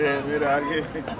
¿Qué pasa?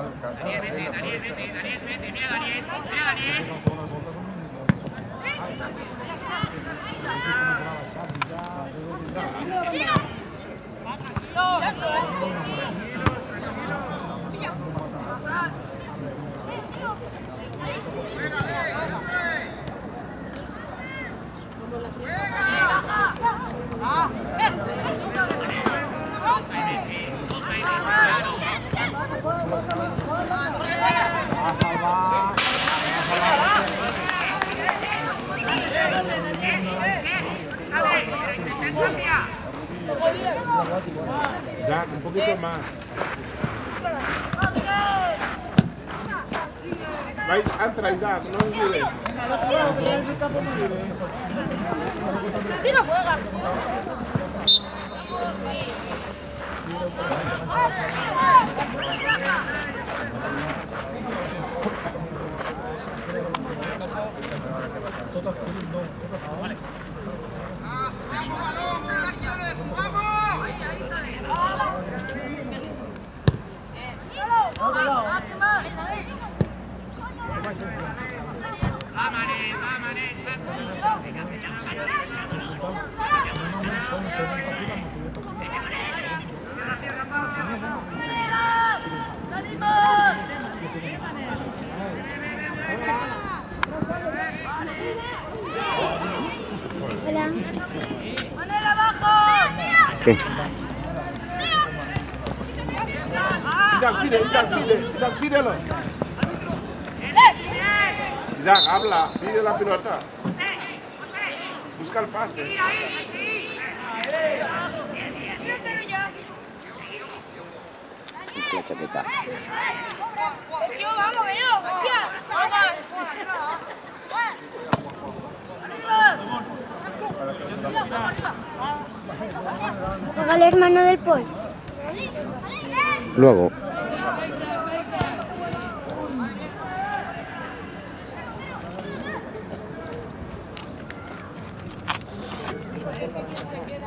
Daniel, vete, Daniel, vete, Daniel, vete, mira Daniel, mira Daniel.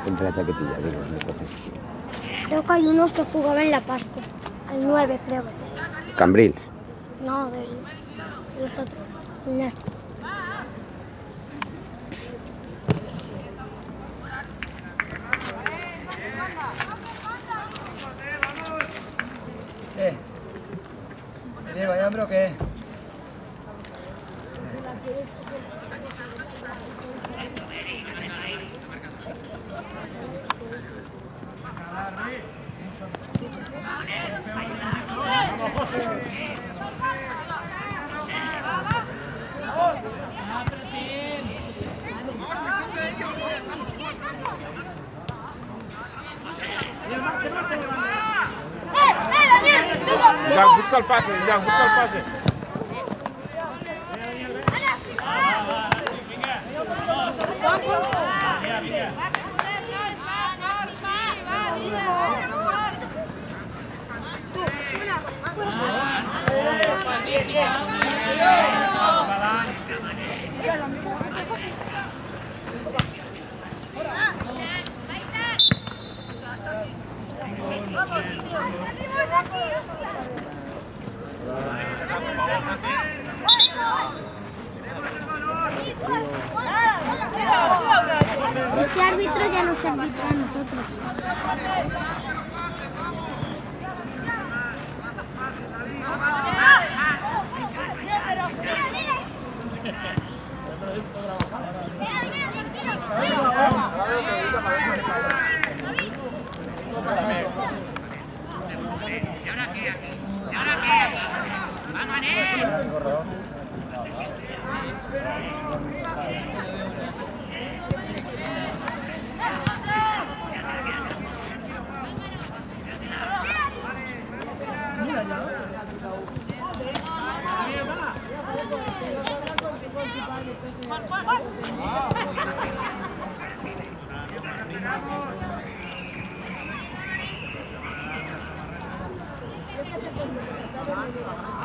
Entre la chaquetilla, digo, no coges. Creo que hay uno que jugaba en la Pascua. Al 9, creo. Cambrils. No, de los otros. 残念。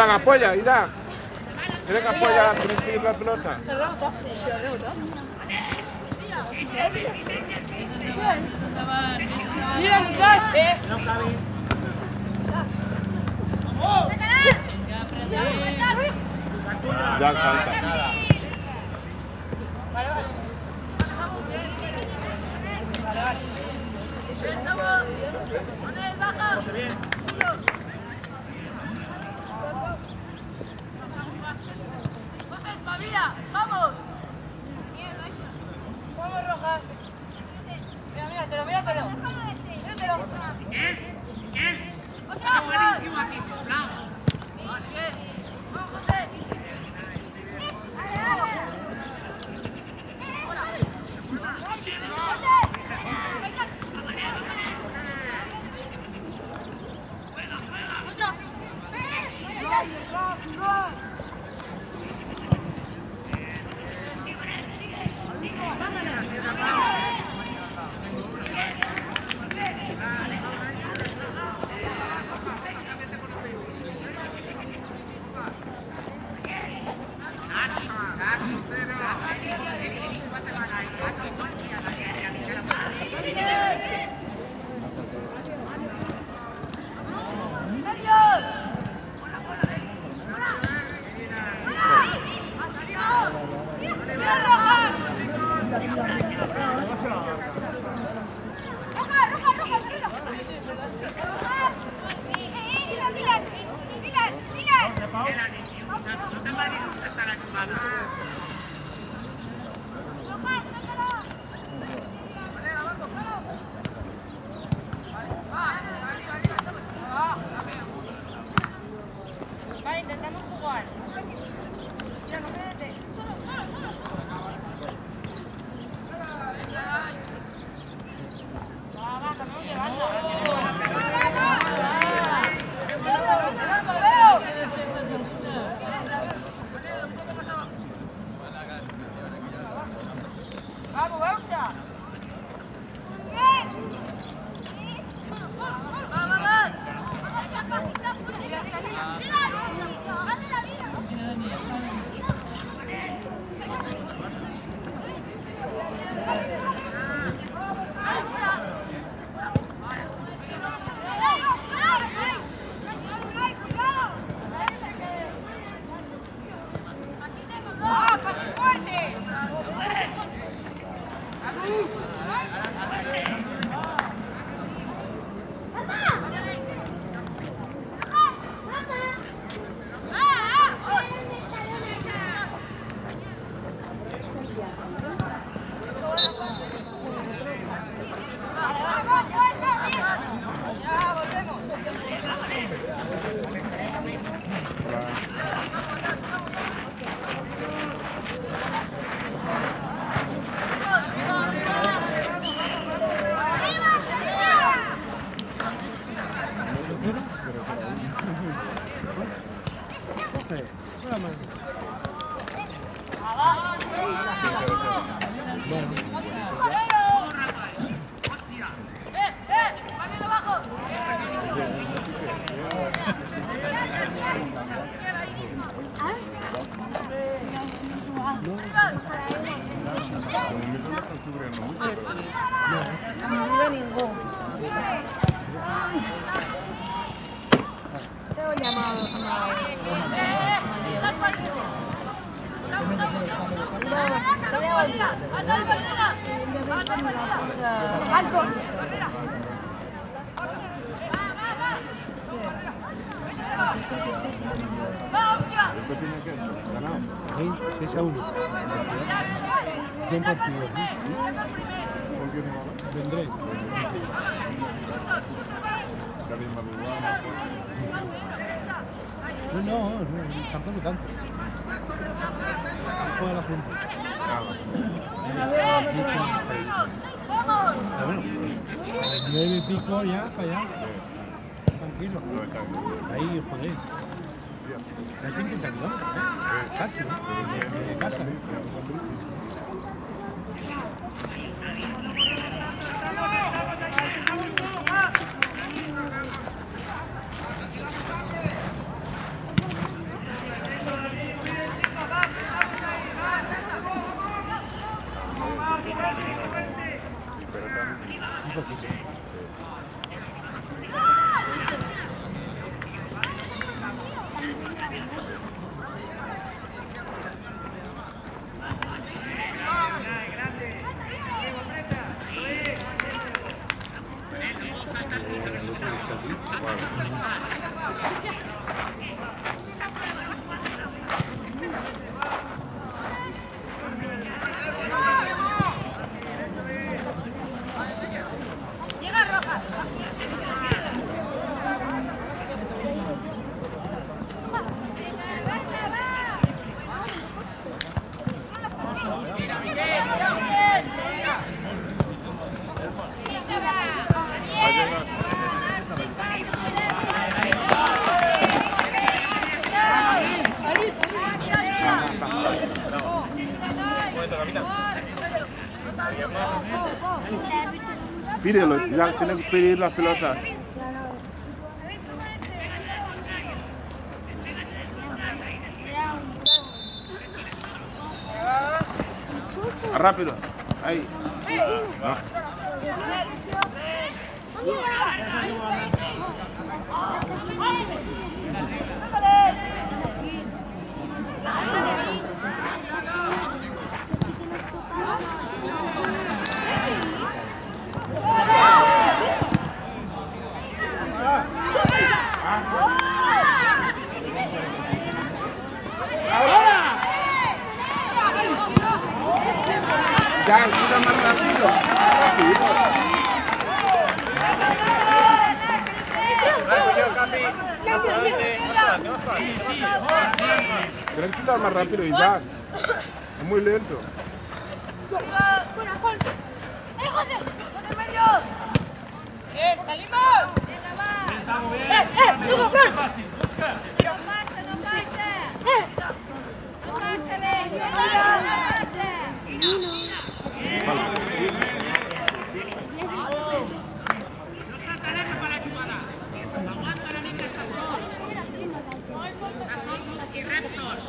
Isaac, apoya, Isaac. Que apoyar, la pelota. Ya falta. No ayuda ningún. Se lo llama Alto. Sí, 6 a 1. Buen partido. Vendré. No, no, no, tampoco tanto. ¿Cómo es el asunto? Bueno. Pico ya, para allá. Tranquilo. Ahí, joder. Hay 50 kilómetros, ¿eh? Casi, Ya tiene que pedir las pelotas. Rápido, ahí. Ya, tira más rápido. Rápido. Tranquilo, más rápido, Isaac. Es muy lento. Pianos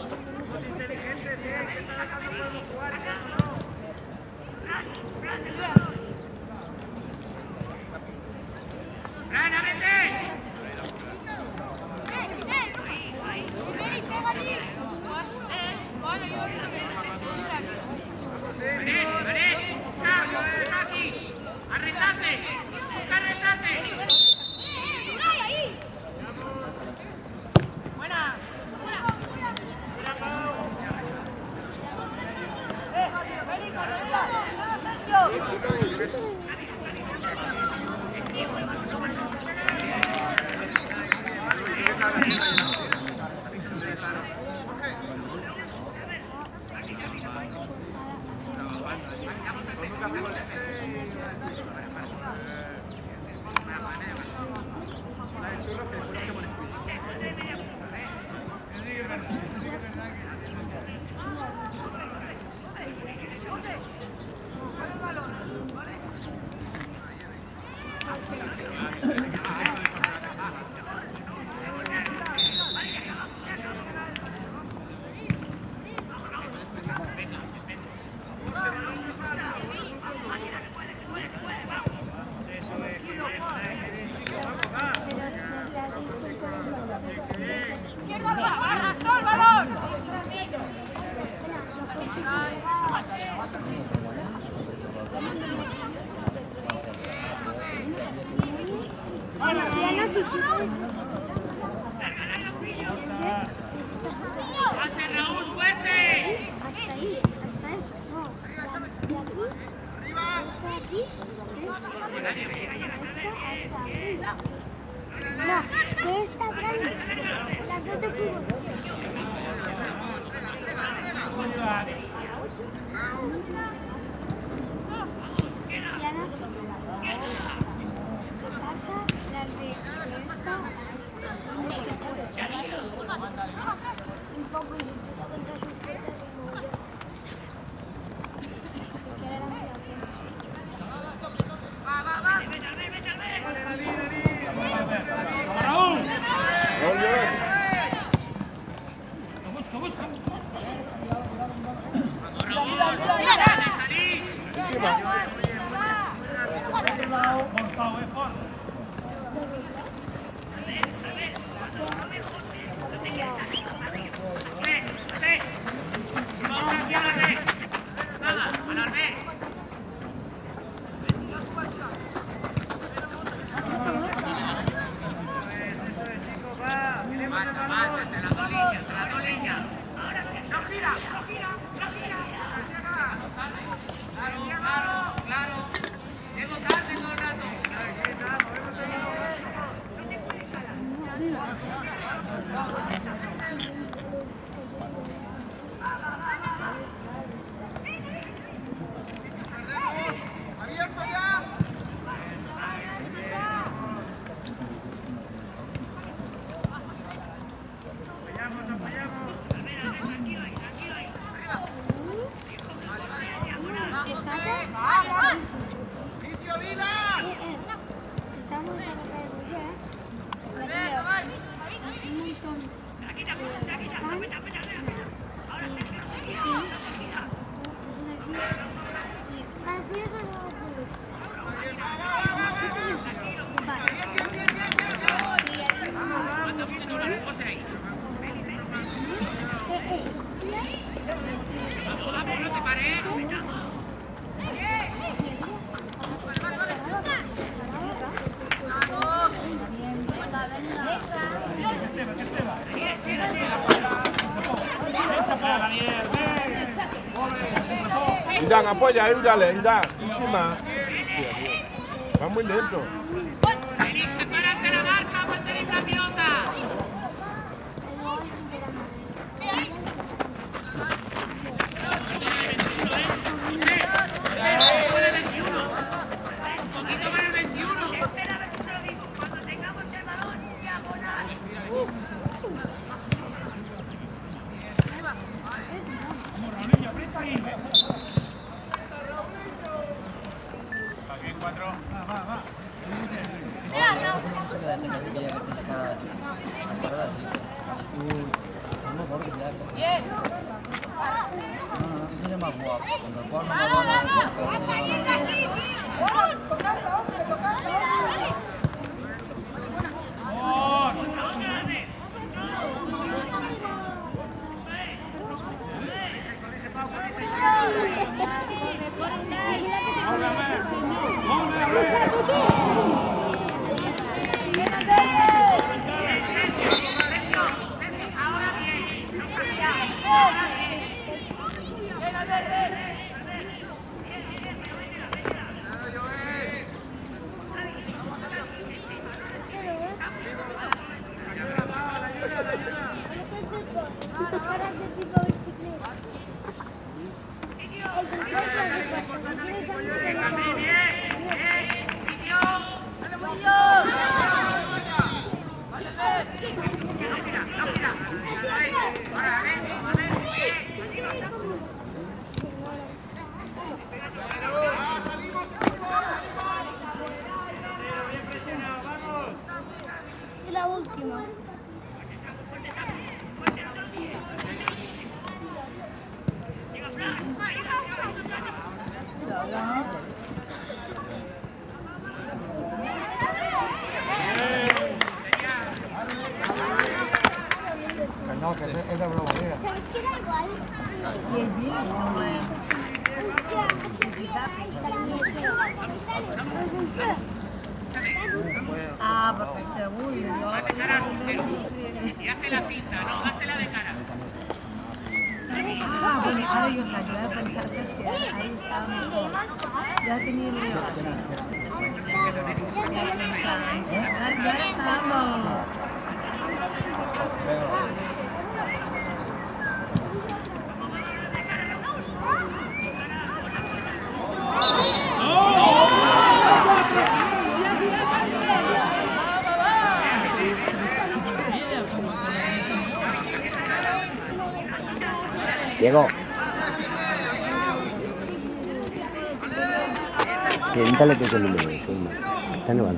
apoya ayúdalẹ̀ ń dá ìtì máa.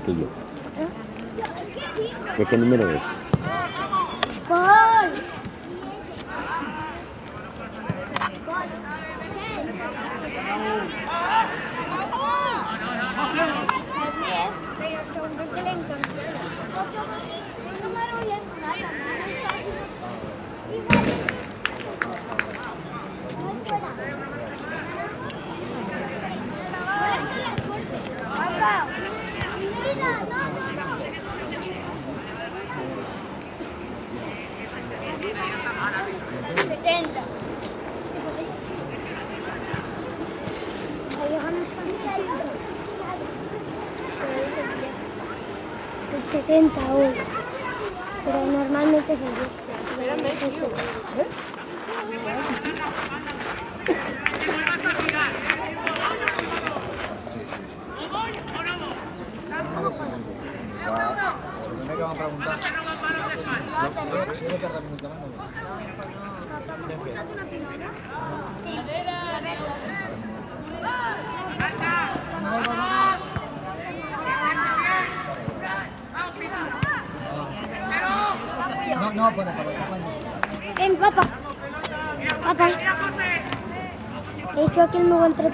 tuyo. ¿De qué número es? Pues 70 hoy. Pero normalmente se Espérame, No, no, para, para. Ven, papá. Papá. He hecho aquí el nuevo entre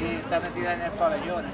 Y está metida en el pabellón.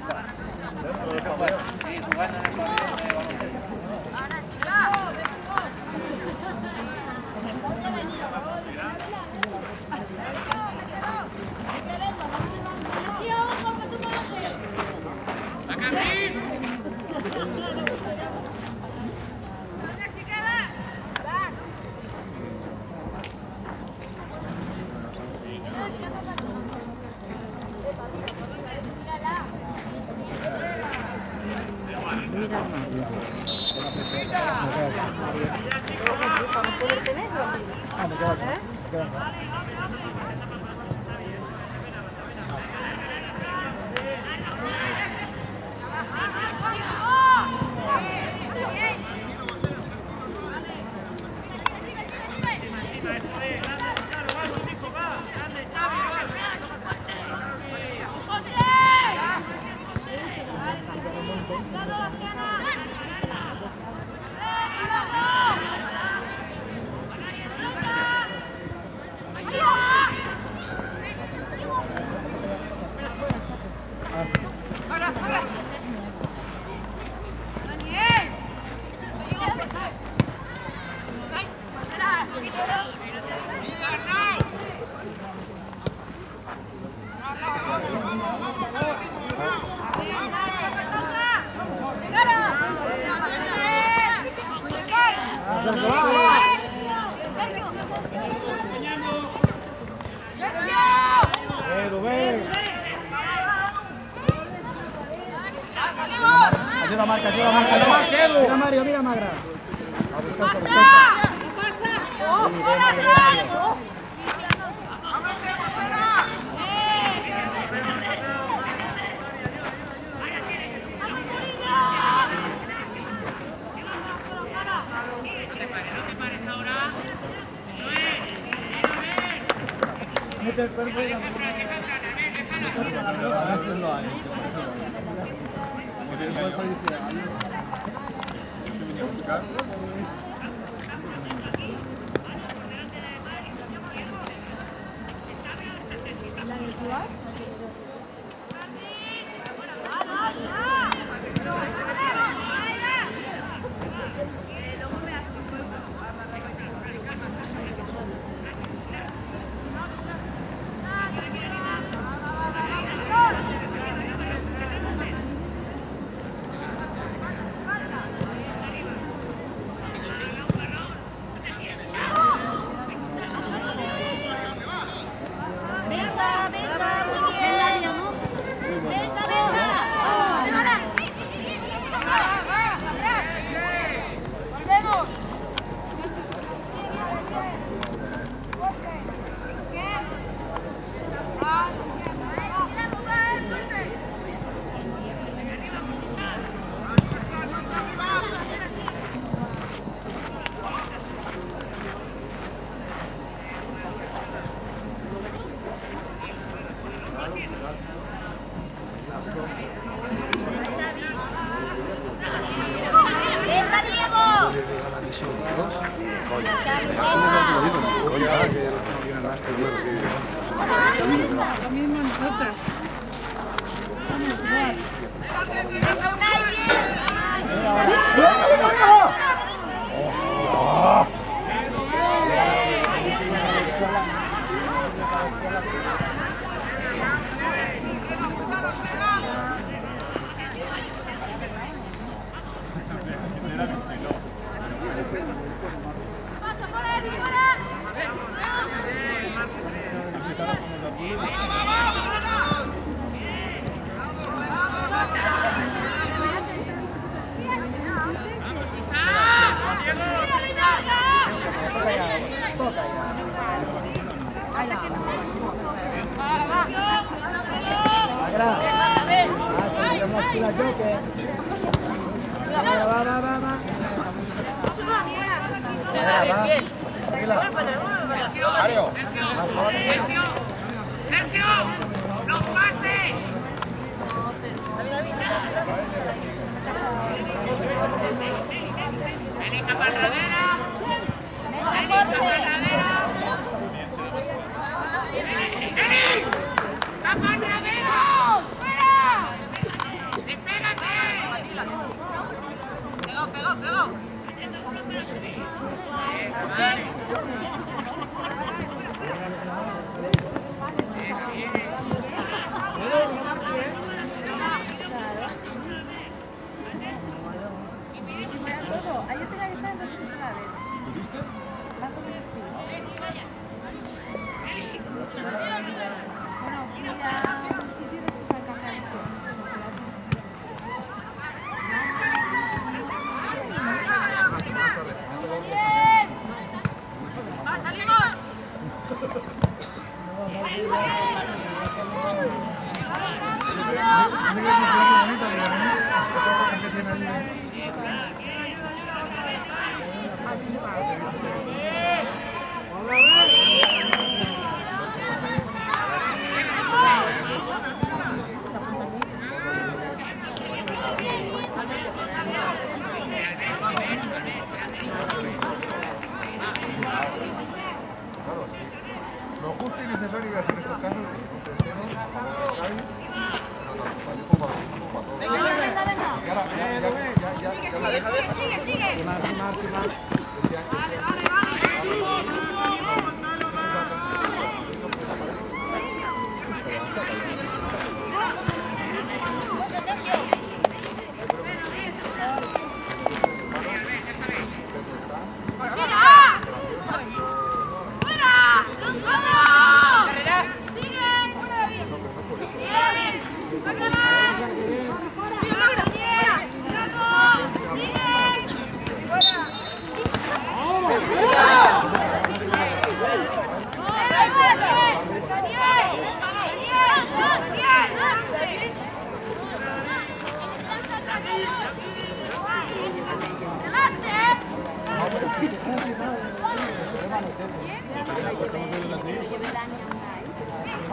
Venga,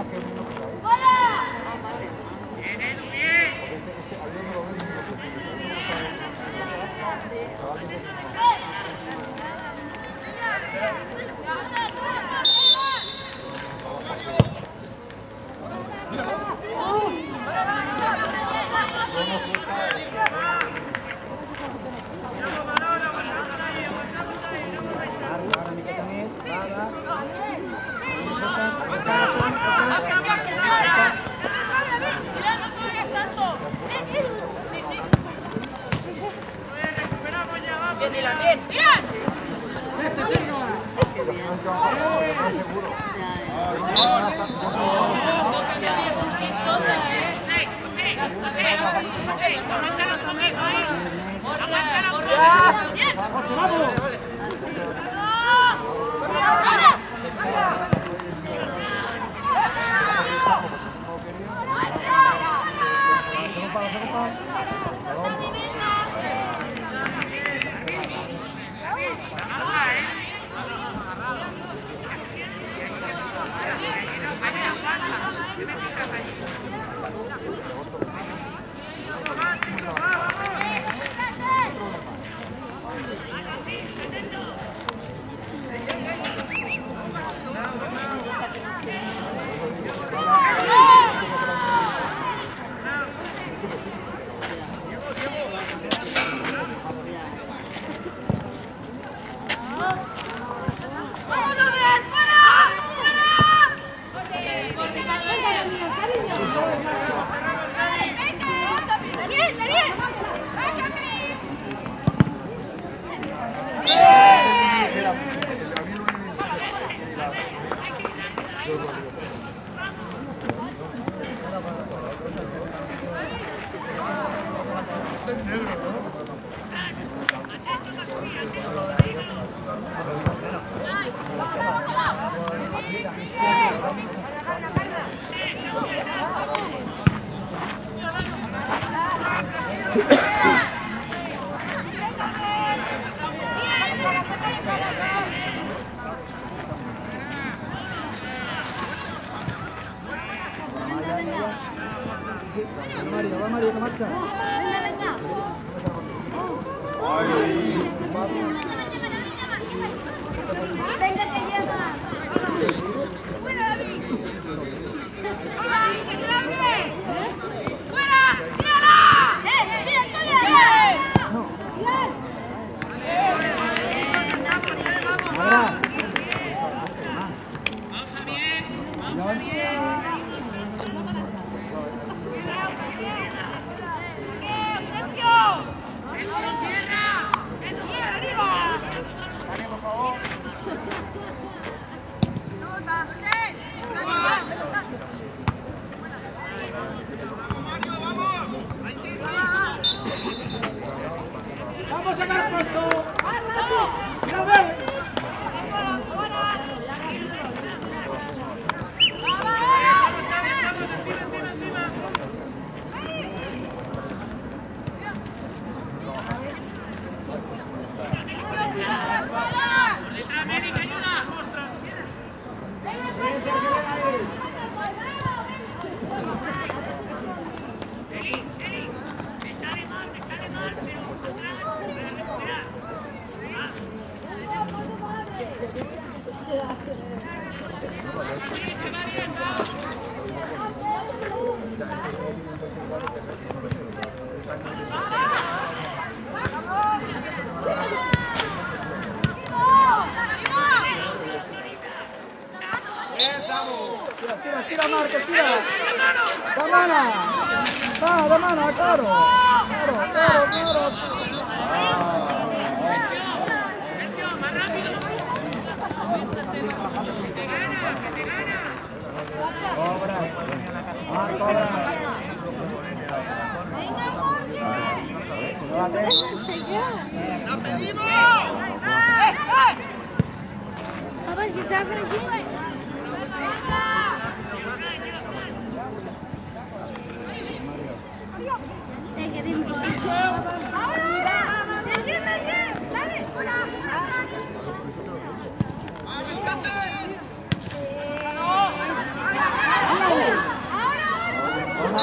Gracias.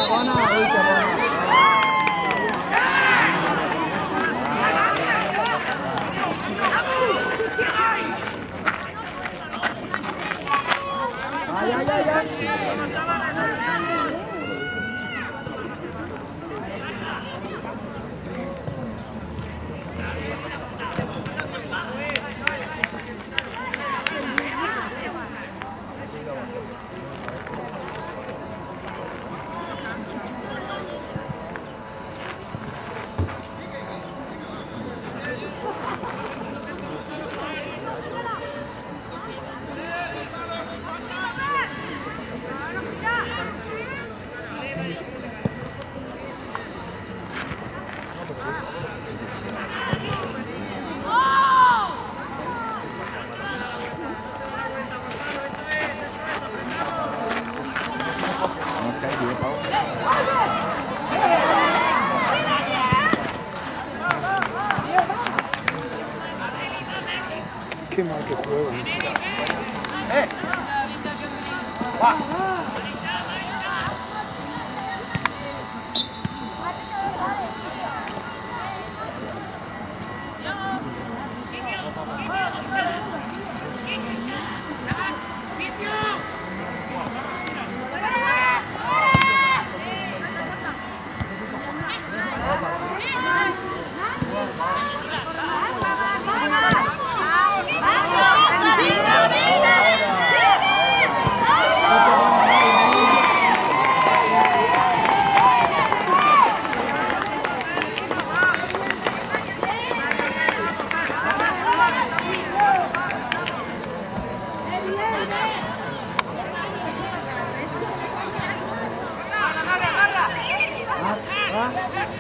Bona, bona, bona. Yeah, yeah, yeah. Yeah.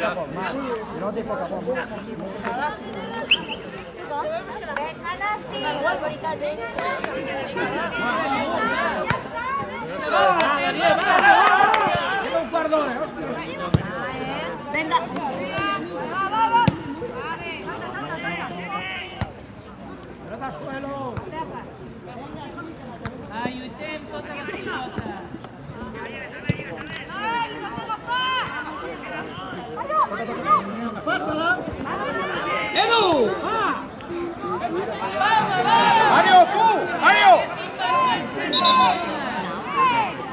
Más. Si no, te toca poco. Lleva un Venga. Pelota ¡Mario, tú! ¡Mario!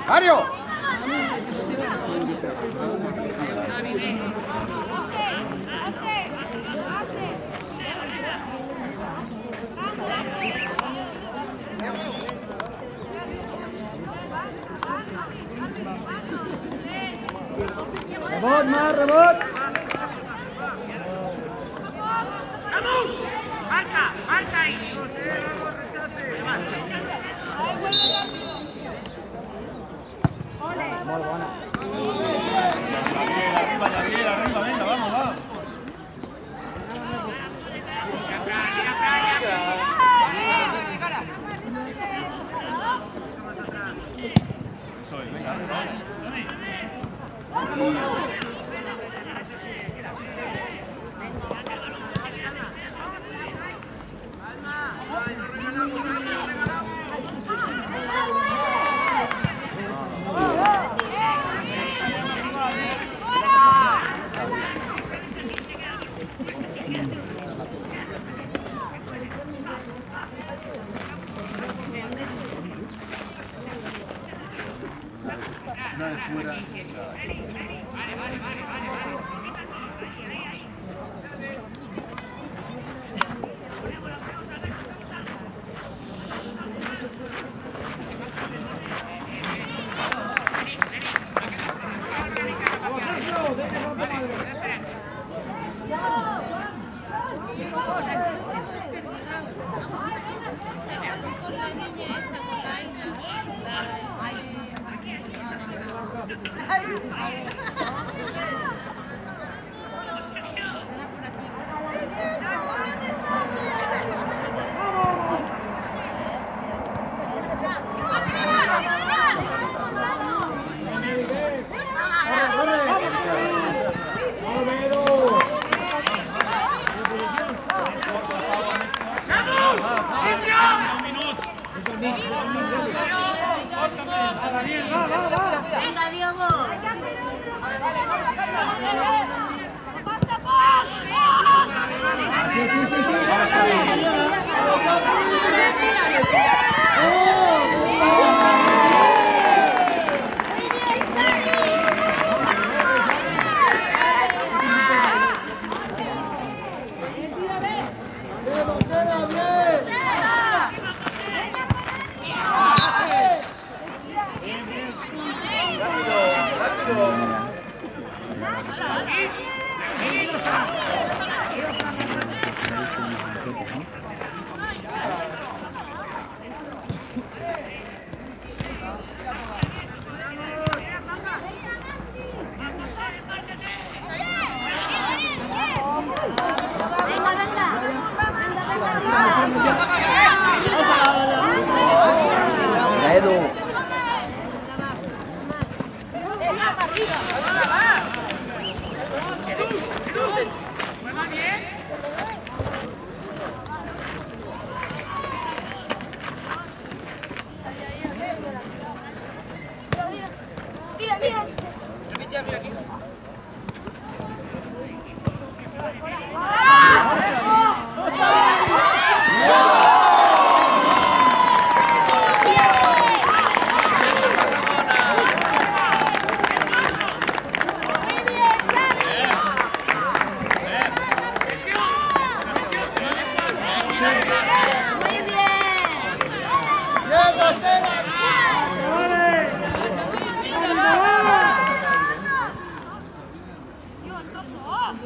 ¡Mario! Rebot, más, rebot. Arriba, Venga,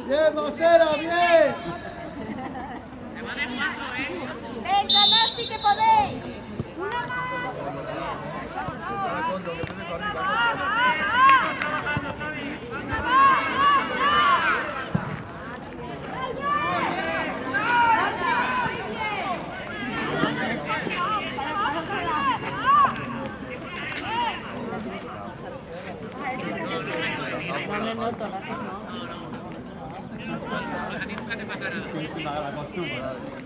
¡Bien, Macera, bien! Va de cuatro, ¿eh? ¡Venga, más sí que podéis! ¡Una más! Gracias. Grazie.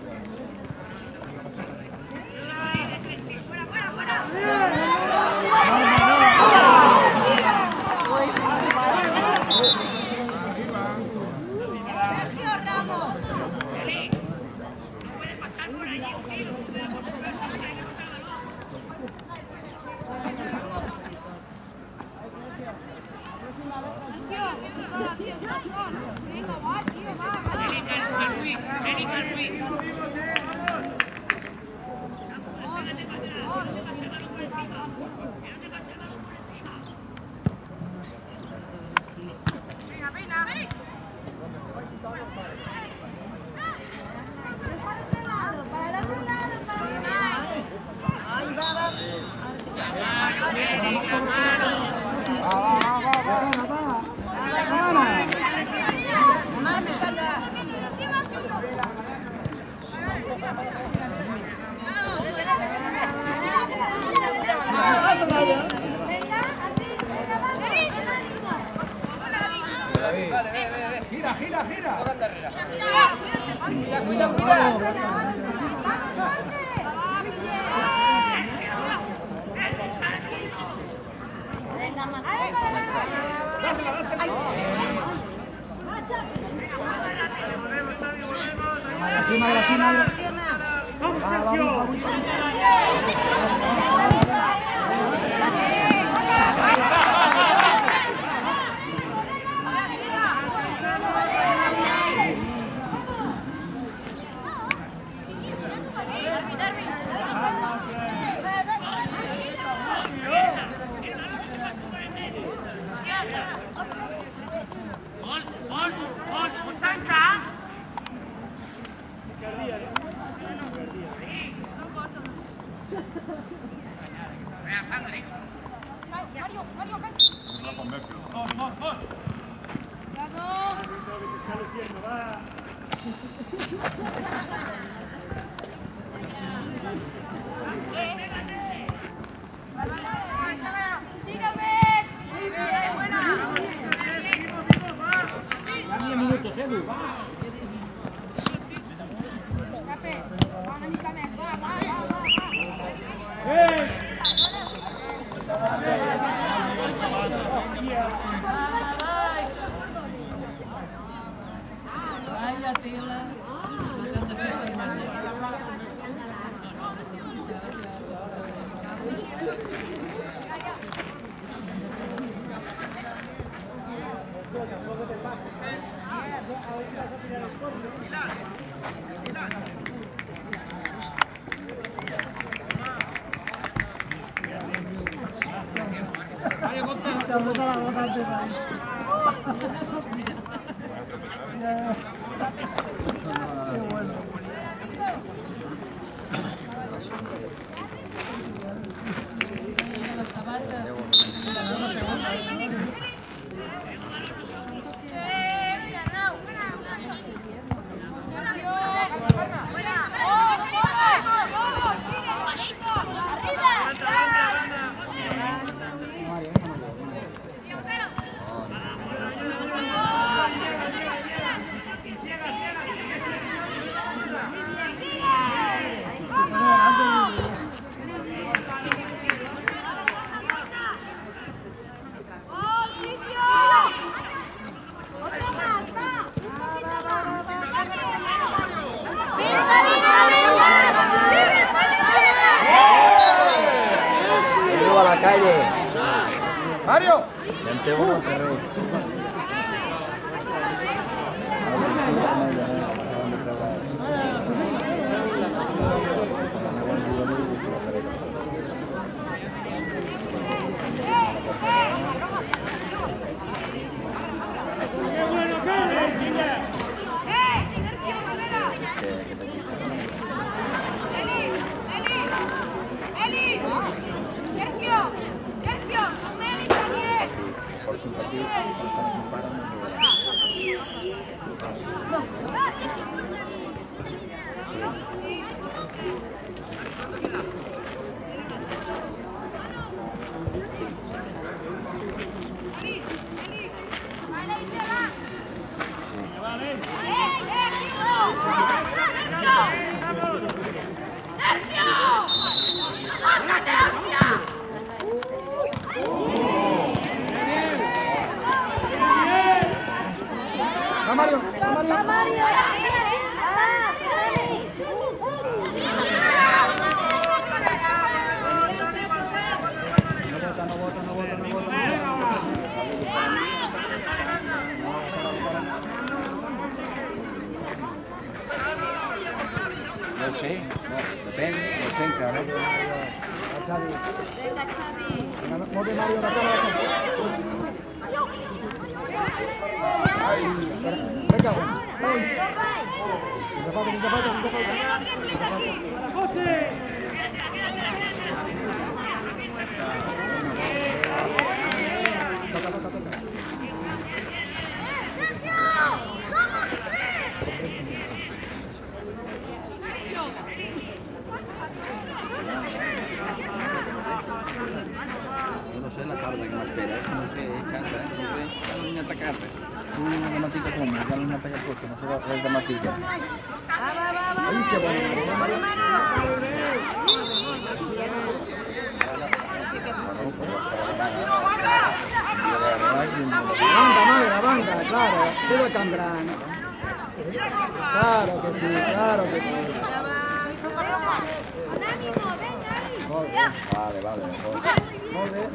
Vale, vale, mejor. Bé.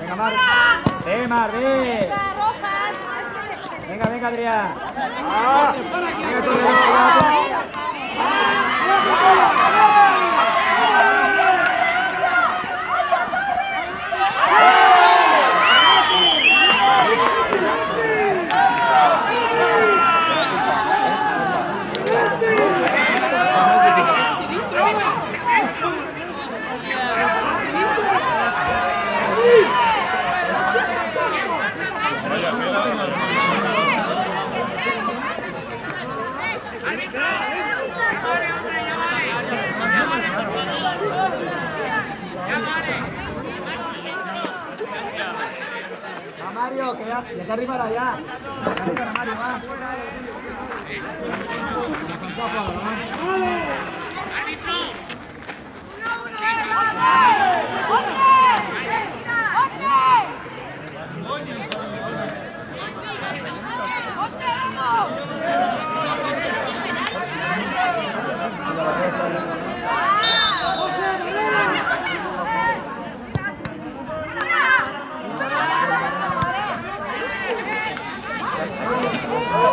Venga, Mar. Eh, Mar, ve. Venga, venga, Adrián. Venga, tú, venga, venga. Mario, que ya, ya te arribará ya. Venga, Mario, va. De.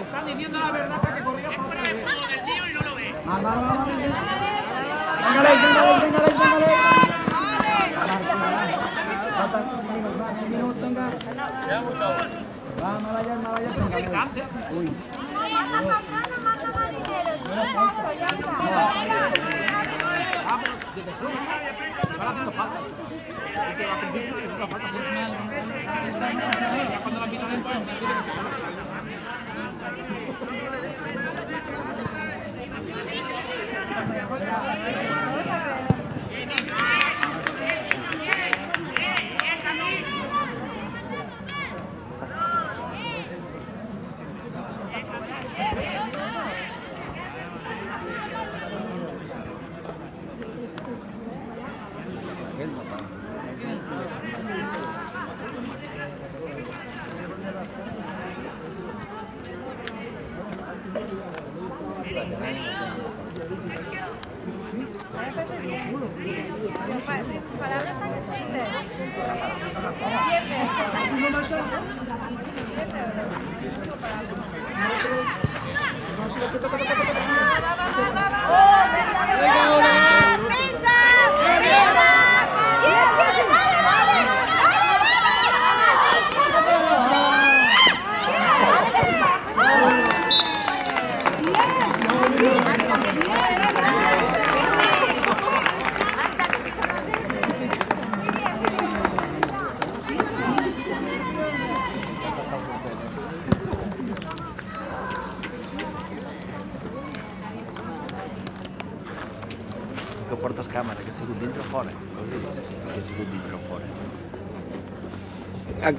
Están diciendo la verdad que corría por de juego del tío y no lo ve. Va, va, va, va. Venga, Leis, venga, Leis, venga, Leis, venga, Leis. Faltan cinco minutos más, cinco minutos, venga. Va, venga, Leis. Uy. Palabras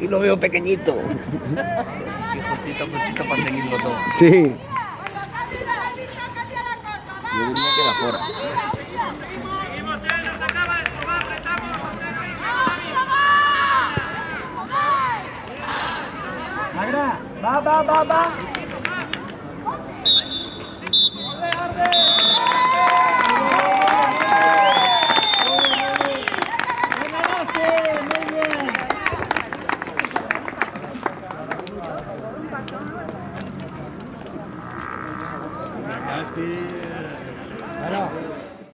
Aquí lo veo pequeñito. I justito, justito para seguirlo todo. Sí.